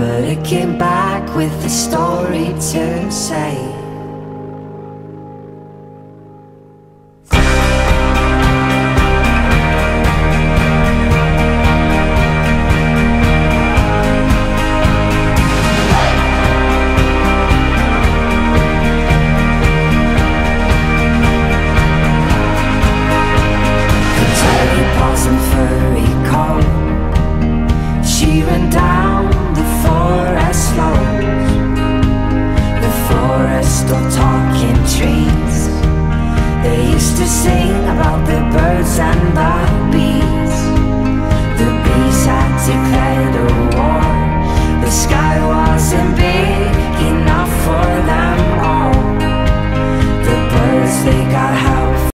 But it came back with a don't talk They used to sing about the birds and the